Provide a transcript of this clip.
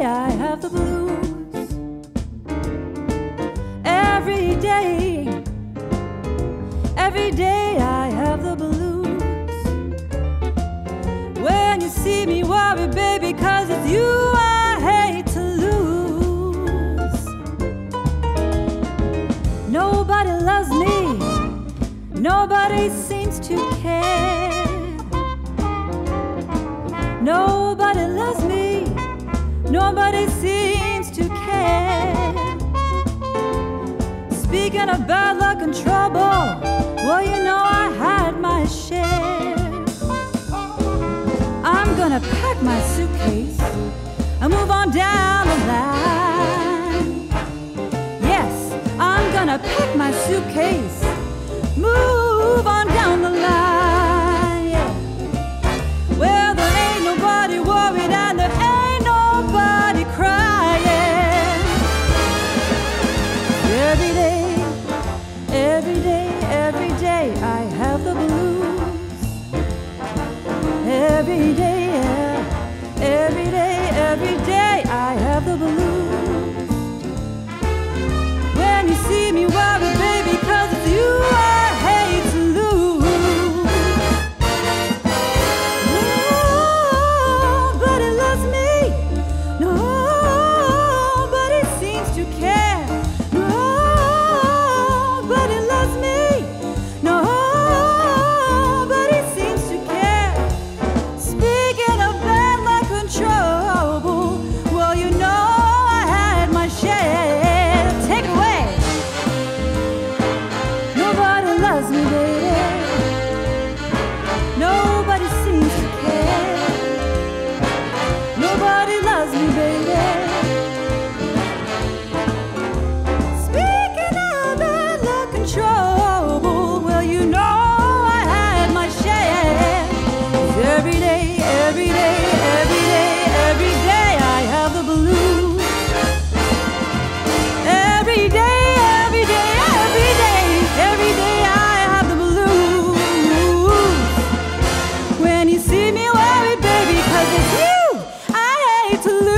day I have the blues. Every day, every day I have the blues. When you see me worry, baby, cause it's you I hate to lose. Nobody loves me, nobody seems to care. Nobody nobody seems to care. Speaking of bad luck and trouble, well, you know I had my share. I'm gonna pack my suitcase and move on down the line. Yes, I'm gonna pack my suitcase, move every day, every day I have the blues. Every day. Nobody seems to care. Nobody loves me, baby. Speaking of and trouble, well, you know I my. Every day, every day, every day, every day I have the blues. Every day. to live.